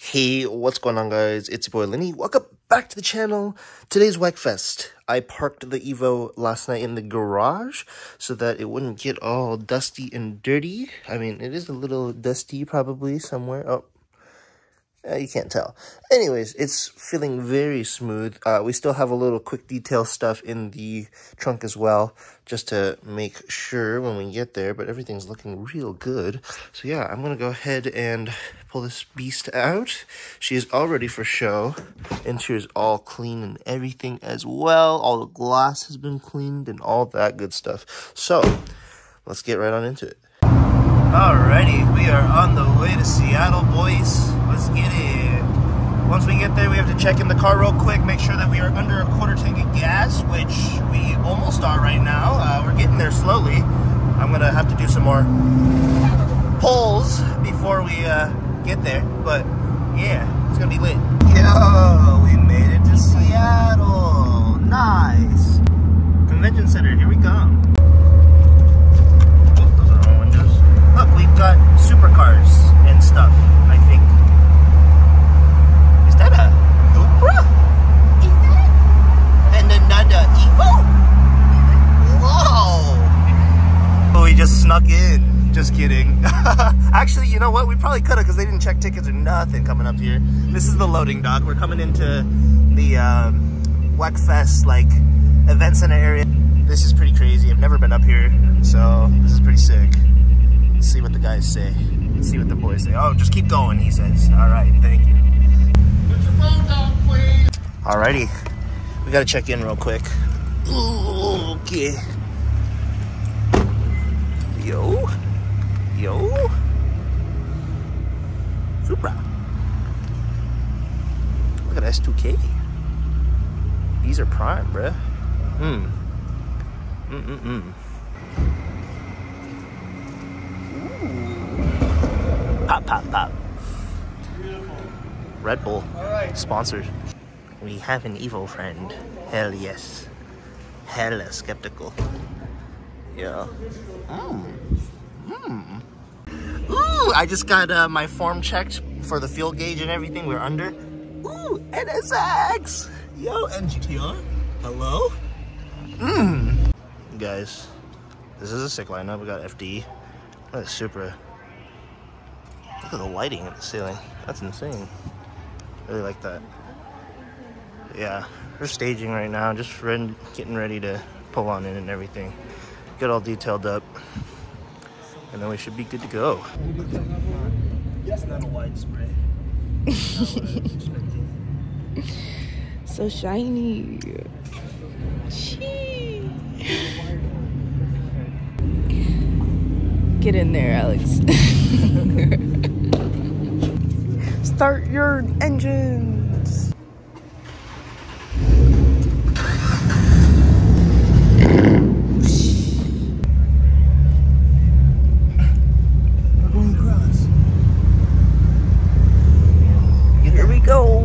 Hey, what's going on guys? It's your boy Linny. Welcome back to the channel. Today's Wekfest. I parked the Evo last night in the garage so that it wouldn't get all dusty and dirty. I mean, it is a little dusty probably somewhere. Oh, uh, you can't tell. Anyways, it's feeling very smooth. Uh, we still have a little quick detail stuff in the trunk as well, just to make sure when we get there, but everything's looking real good. So yeah, I'm gonna go ahead and pull this beast out. She is all ready for show. Interior is all clean and everything as well. All the glass has been cleaned and all that good stuff. So, let's get right on into it. Alrighty, we are on the way to Seattle, boys. Let's get it. Once we get there, we have to check in the car real quick, make sure that we are under a quarter tank of gas, which we almost are right now. Uh, we're getting there slowly. I'm gonna have to do some more pulls before we uh, get there, but yeah, it's gonna be lit. Yo, we made it to Seattle. Nice. Convention Center, here we come. Look, we've got supercars and stuff, I think. Is that a Supra? Is that And another Evo? Whoa! Oh, we just snuck in. Just kidding. Actually, you know what? We probably could have because they didn't check tickets or nothing coming up here. This is the loading dock. We're coming into the um, Wekfest, like, event center area. This is pretty crazy. I've never been up here, so this is pretty sick. Let's see what the guys say. Let's see what the boys say. Oh, just keep going, he says. All right, thank you. Put your phone down, please. Alrighty, we gotta check in real quick. Ooh, okay. Yo, yo, Supra. Look at S2K. These are prime, bruh. Hmm. Mm mm mm. Ooh. Pop, pop, pop. Red Bull. Sponsored. We have an evil friend. Hell yes. Hella skeptical. Yeah. Mmm. Mmm. Ooh, I just got uh, my form checked for the fuel gauge and everything. We're under. Ooh, NSX. Yo, NGTR. Hello. Mmm. Guys, this is a sick lineup. We got FD. Look at Supra. Look at the lighting at the ceiling. That's insane. Really like that yeah, we're staging right now, just getting ready to pull on in and everything. Get all detailed up, and then we should be good to go. Yes, not a wide spray. so shiny. Chee. Get in there, Alex. Start your engines. We're going across. Here we go.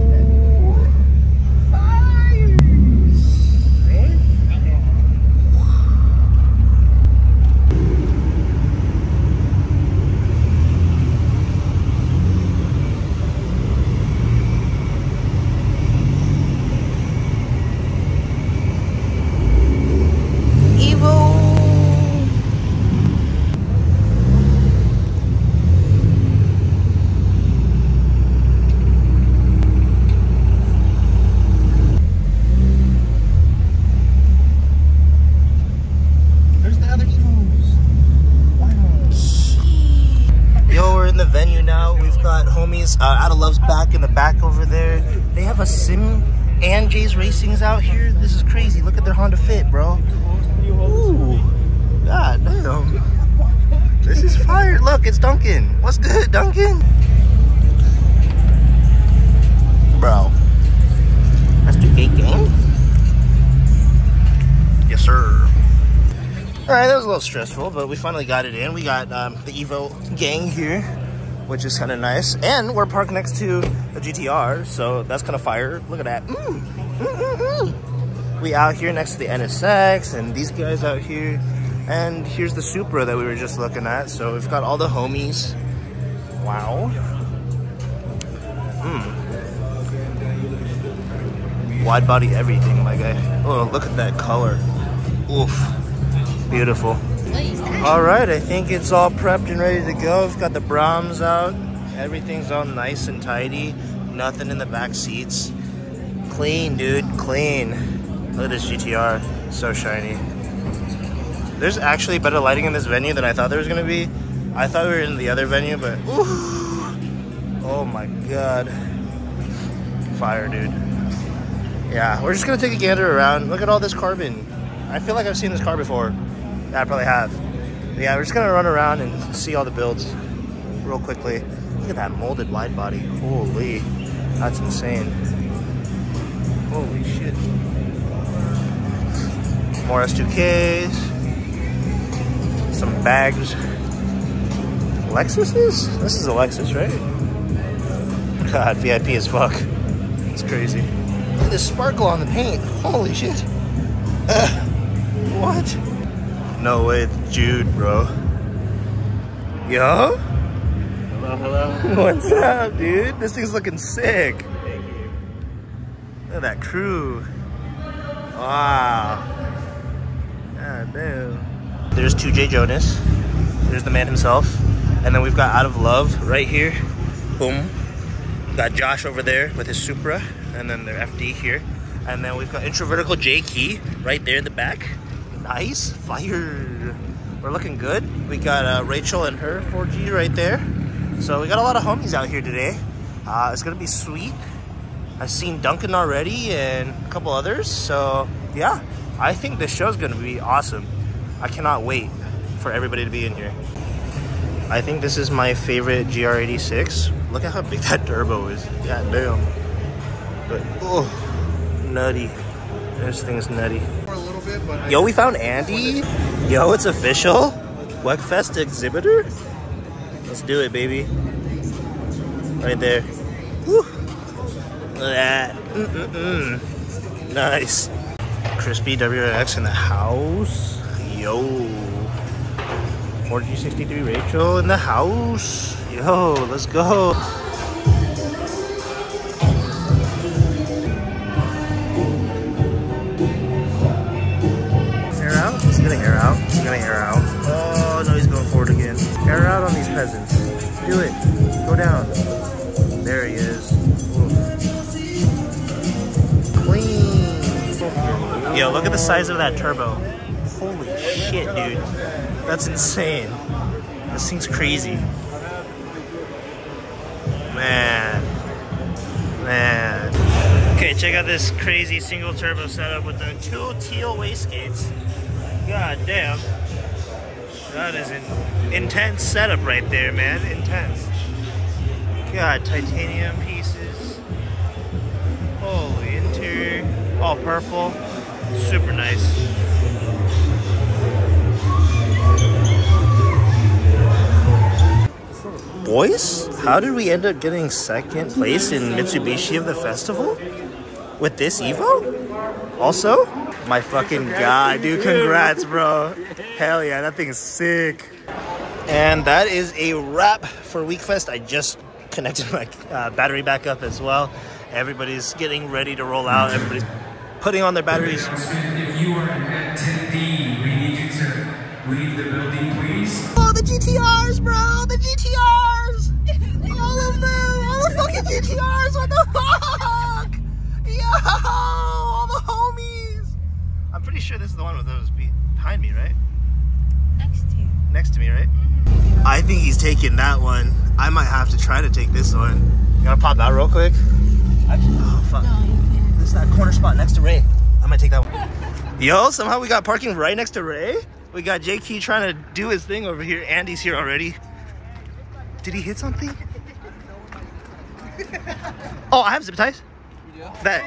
Evo. There's the other Evos. Yo, we're in the venue now. We've got homies uh, out of Love's back in the back over there. They have a sim and Jay's Racing's out here. This is crazy. Look at their Honda Fit, bro. Ooh, god damn. This is fire. Look, it's Duncan. What's good, Duncan? Bro, that's the gate game. Yes, sir. All right, that was a little stressful, but we finally got it in. We got um, the Evo gang here, which is kind of nice. And we're parked next to a GTR, so that's kind of fire. Look at that. Mm, mm, mm, mm, we out here next to the NSX and these guys out here. And here's the Supra that we were just looking at. So we've got all the homies. Wow. Mm. Wide body everything, my guy. Oh, look at that color. Oof. Beautiful. All right, I think it's all prepped and ready to go. We've got the Brahms out. Everything's all nice and tidy. Nothing in the back seats. Clean, dude, clean. Look at this GTR, so shiny. There's actually better lighting in this venue than I thought there was gonna be. I thought we were in the other venue, but ooh, oh my god, fire, dude. Yeah, we're just gonna take a gander around. Look at all this carbon. I feel like I've seen this car before. I probably have. But yeah, we're just gonna run around and see all the builds real quickly. Look at that molded wide body. Holy, that's insane. Holy shit. More S2Ks. Some bags. Lexuses? This is a Lexus, right? God, VIP as fuck. It's crazy. Look at this sparkle on the paint. Holy shit. Uh, what? No way, it's Jude, bro. Yo? Hello, hello. What's up, dude? This thing's looking sick. Look at that crew. Wow. God damn. There's 2J Jonas. There's the man himself. And then we've got Out of Love right here. Boom. Got Josh over there with his Supra. And then their FD here. And then we've got Introvertical J Key right there in the back. Nice. Fire. We're looking good. We got uh, Rachel and her 4G right there. So we got a lot of homies out here today. Uh, it's gonna be sweet. I've seen Duncan already and a couple others. So yeah, I think this show's gonna be awesome. I cannot wait for everybody to be in here. I think this is my favorite GR86. Look at how big that turbo is. God damn. But oh, nutty. This thing's nutty. Yo, we found Andy. Yo, it's official. Wekfest exhibitor. Let's do it, baby. Right there. Woo. Look at that. Mm-mm-mm. Nice. Crispy WRX in the house. Yo. 4G63 Rachel in the house. Yo, let's go. Gonna air out. He's gonna air out. Oh, no, he's going forward again. Air out on these peasants. Do it. Go down. There he is. Clean. Yo, look at the size of that turbo. Holy shit, dude. That's insane. This thing's crazy. Man. Man. Okay, check out this crazy single turbo setup with the two teal wastegates. God damn. That is an intense setup right there, man. Intense. God, titanium pieces. Holy interior. All purple. Super nice. Boys, how did we end up getting second place in Mitsubishi of the festival? With this Evo? Also? My fucking god, dude. Congrats, bro. Hell yeah, that thing is sick. And that is a wrap for Wekfest. I just connected my uh, battery back up as well. Everybody's getting ready to roll out. Everybody's putting on their batteries. If you are an attendee, we need you to leave the building, please. Oh, the GTRs, bro! The GTRs! Sure this is the one with those behind me, right? Next to you. Next to me, right? Mm-hmm. I think he's taking that one. I might have to try to take this one. You wanna pop out real quick? I, oh, fuck. This is that corner spot next to Ray. I might take that one. Yo, somehow we got parking right next to Ray. We got J Key trying to do his thing over here. Andy's here already. Did he hit something? oh, I have zip ties. Bet.